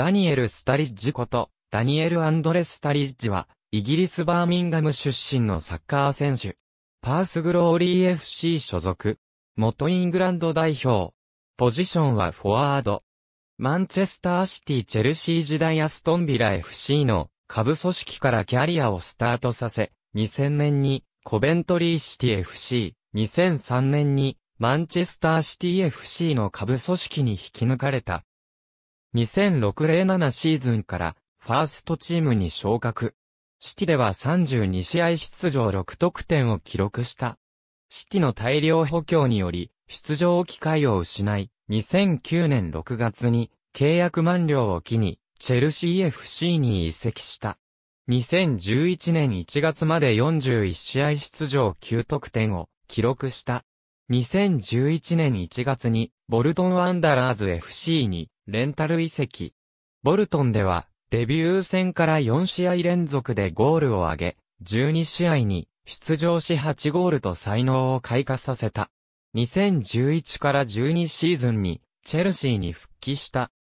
ダニエル・スタリッジこと、ダニエル・アンドレ・スタリッジは、イギリス・バーミンガム出身のサッカー選手。パースグローリー FC 所属。元イングランド代表。ポジションはフォワード。マンチェスターシティ・チェルシー時代アストンビラ FC の下部組織からキャリアをスタートさせ、2000年にコベントリーシティ FC、2003年にマンチェスターシティ FC の下部組織に引き抜かれた。2006-07シーズンからファーストチームに昇格。シティでは32試合出場6得点を記録した。シティの大量補強により出場機会を失い、2009年6月に契約満了を機にチェルシー FC に移籍した。2011年1月まで41試合出場9得点を記録した。2011年1月にボルトンワンダラーズ FC にレンタル移籍。ボルトンではデビュー戦から4試合連続でゴールを挙げ、12試合に出場し8ゴールと才能を開花させた。2011から12シーズンにチェルシーに復帰した。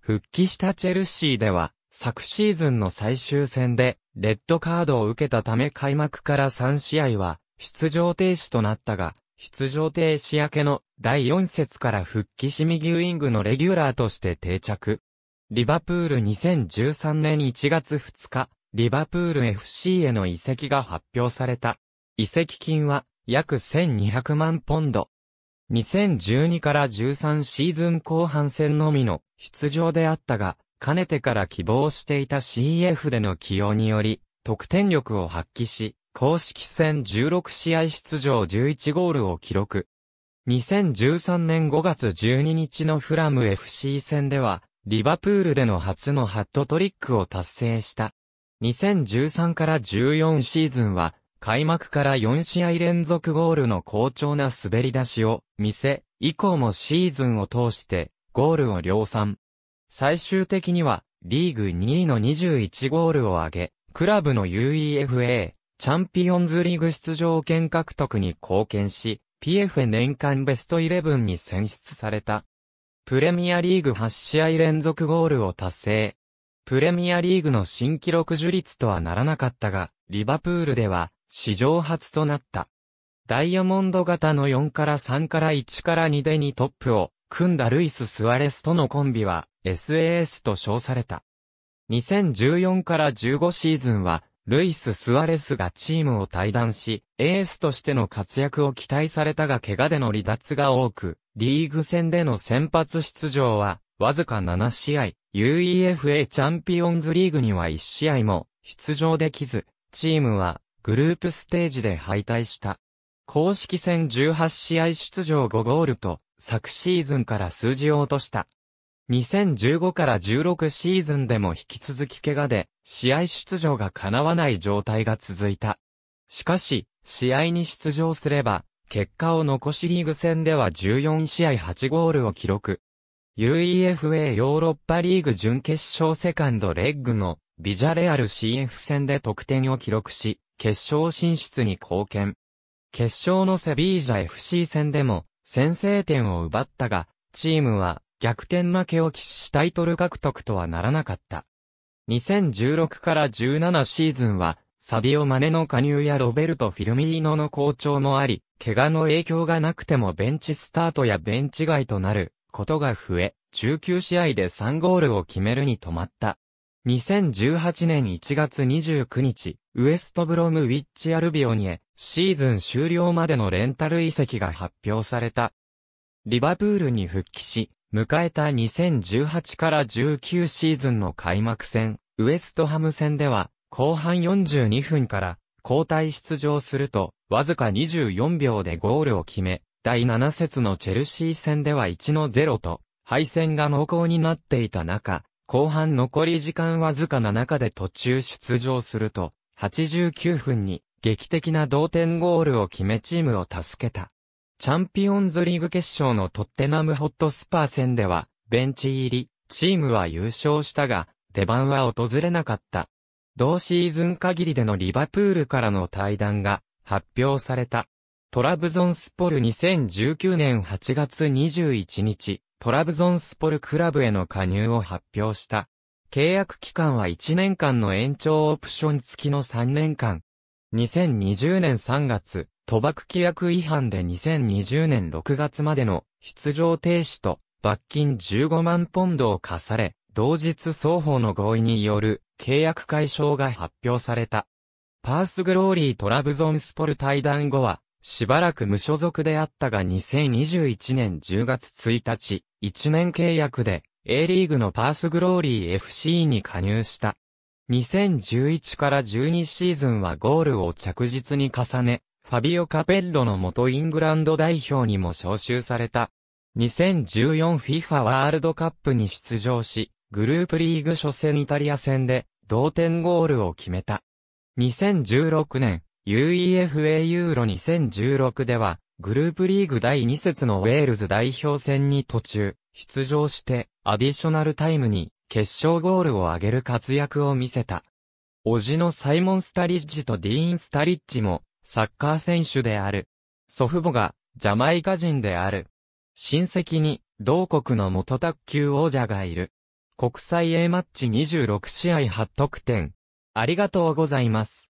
復帰したチェルシーでは昨シーズンの最終戦でレッドカードを受けたため開幕から3試合は出場停止となったが、出場停止明けの第4節から復帰し右ウィングのレギュラーとして定着。リバプール2013年1月2日、リバプール FC への移籍が発表された。移籍金は約1200万ポンド。2012から13シーズン後半戦のみの出場であったが、かねてから希望していた CF での起用により、得点力を発揮し、公式戦16試合出場11ゴールを記録。2013年5月12日のフラム FC 戦では、リバプールでの初のハットトリックを達成した。2013から14シーズンは、開幕から4試合連続ゴールの好調な滑り出しを見せ、以降もシーズンを通してゴールを量産。最終的にはリーグ2位の21ゴールを挙げ、クラブの UEFA チャンピオンズリーグ出場権獲得に貢献し、PF 年間ベスト11に選出された。プレミアリーグ8試合連続ゴールを達成。プレミアリーグの新記録樹立とはならなかったが、リバプールでは史上初となった。ダイヤモンド型の4から3から1から2で2トップを組んだルイス・スアレスとのコンビは SAS と称された。2014から15シーズンはルイス・スアレスがチームを退団し、エースとしての活躍を期待されたが怪我での離脱が多く、リーグ戦での先発出場は、わずか7試合、UEFA チャンピオンズリーグには1試合も出場できず、チームはグループステージで敗退した。公式戦18試合出場5ゴールと、昨シーズンから数字を落とした。2015から16シーズンでも引き続き怪我で、試合出場が叶わない状態が続いた。しかし、試合に出場すれば、結果を残しリーグ戦では14試合8ゴールを記録。UEFA ヨーロッパリーグ準決勝セカンドレッグのビジャレアル CF 戦で得点を記録し、決勝進出に貢献。決勝のセビージャ FC 戦でも先制点を奪ったが、チームは逆転負けを喫しタイトル獲得とはならなかった。2016から17シーズンは、サディオ・マネの加入やロベルト・フィルミーノの好調もあり、怪我の影響がなくてもベンチスタートやベンチ外となることが増え、19試合で3ゴールを決めるに止まった。2018年1月29日、ウエストブロムウィッチアルビオニへ、シーズン終了までのレンタル移籍が発表された。リバプールに復帰し、迎えた2018から19シーズンの開幕戦、ウエストハム戦では、後半42分から交代出場すると、わずか24秒でゴールを決め、第7節のチェルシー戦では1-0と、敗戦が濃厚になっていた中、後半残り時間わずかな中で途中出場すると、89分に劇的な同点ゴールを決めチームを助けた。チャンピオンズリーグ決勝のトッテナムホットスパー戦では、ベンチ入り、チームは優勝したが、出番は訪れなかった。同シーズン限りでのリバプールからの対談が発表された。トラブゾンスポル2019年8月21日、トラブゾンスポルクラブへの加入を発表した。契約期間は1年間の延長オプション付きの3年間。2020年3月、賭博規約違反で2020年6月までの出場停止と罰金15万ポンドを課され、同日双方の合意による契約解消が発表された。パースグローリートラブゾンスポル対談後は、しばらく無所属であったが2021年10月1日、1年契約で A リーグのパースグローリー FC に加入した。2011から12シーズンはゴールを着実に重ね、ファビオ・カペッロの元イングランド代表にも招集された。2014FIFA ワールドカップに出場し、グループリーグ初戦イタリア戦で同点ゴールを決めた。2016年、UEFA ユーロ2016では、グループリーグ第2節のウェールズ代表戦に途中、出場して、アディショナルタイムに、決勝ゴールを挙げる活躍を見せた。叔父のサイモン・スタリッジとディーン・スタリッジも、サッカー選手である。祖父母が、ジャマイカ人である。親戚に、同国の元卓球王者がいる。国際 A マッチ26試合8得点。ありがとうございます。